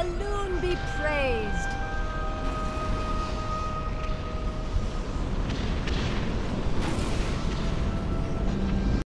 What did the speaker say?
Alun be praised!